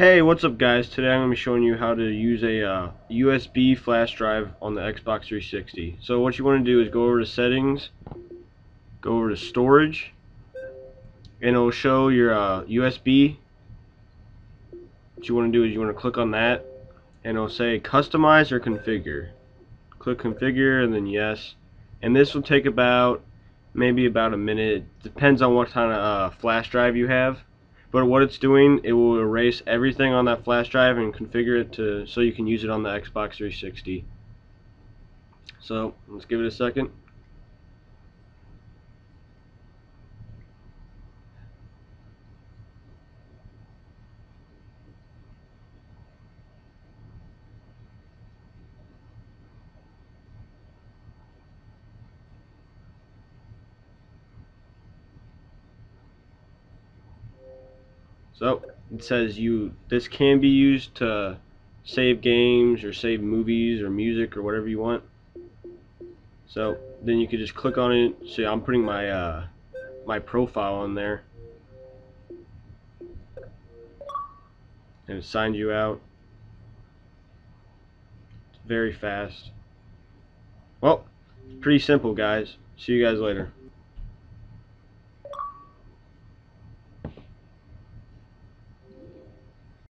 Hey, what's up guys? Today I'm going to be showing you how to use a uh, USB flash drive on the Xbox 360. So what you want to do is go over to settings, go over to storage, and it'll show your uh, USB. What you want to do is you want to click on that, and it'll say customize or configure. Click configure and then yes. And this will take about, maybe about a minute. Depends on what kind of uh, flash drive you have but what it's doing it will erase everything on that flash drive and configure it to so you can use it on the Xbox 360 so let's give it a second So it says you this can be used to save games or save movies or music or whatever you want. So then you could just click on it. See, I'm putting my uh, my profile on there, and it signs you out. It's very fast. Well, pretty simple, guys. See you guys later.